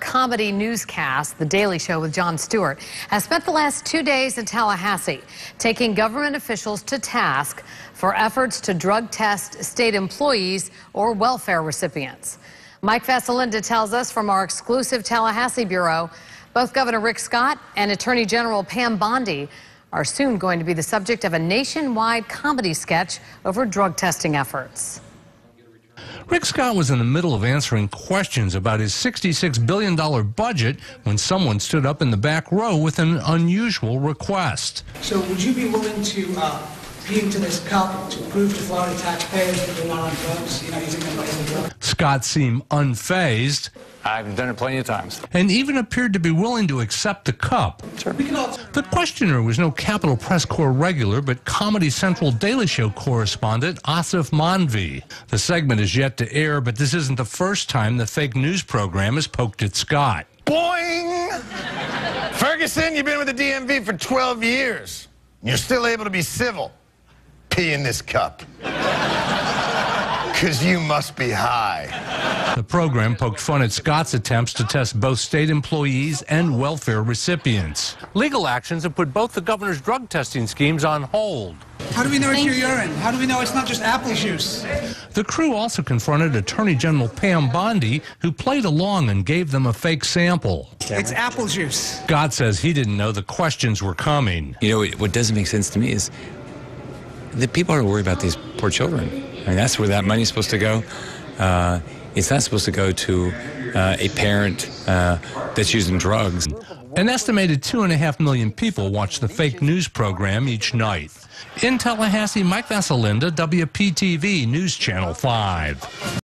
comedy newscast, The Daily Show with Jon Stewart, has spent the last two days in Tallahassee taking government officials to task for efforts to drug test state employees or welfare recipients. Mike Vasilinda tells us from our exclusive Tallahassee Bureau, both Governor Rick Scott and Attorney General Pam Bondi are soon going to be the subject of a nationwide comedy sketch over drug testing efforts. Rick Scott was in the middle of answering questions about his $66 billion budget when someone stood up in the back row with an unusual request. So would you be willing to uh, pee into this cup to prove to Florida taxpayers that you're not on drugs, you're not using them as a drug? Scott seemed unfazed I've done it plenty of times. and even appeared to be willing to accept the cup. We can all The questioner was no Capitol Press Corps regular, but Comedy Central Daily Show correspondent Aasif Mandvi. The segment is yet to air, but this isn't the first time the fake news program has poked at Scott. Boing! Ferguson, you've been with the DMV for 12 years. You're still able to be civil. Pee in this cup. Because you must be high. The program poked fun at Scott's attempts to test both state employees and welfare recipients. Legal actions have put both the governor's drug testing schemes on hold. How do we know it's your urine? How do we know it's not just apple juice? The crew also confronted Attorney General Pam Bondi, who played along and gave them a fake sample. It's apple juice. God says he didn't know the questions were coming. You know, what doesn't make sense to me is that people are worried about these poor children. I mean, that's where that money's supposed to go. Uh, it's not supposed to go to uh, a parent uh, that's using drugs. An estimated two and a half million people watch the fake news program each night. In Tallahassee, Mike Vasilinda, WPTV News Channel 5.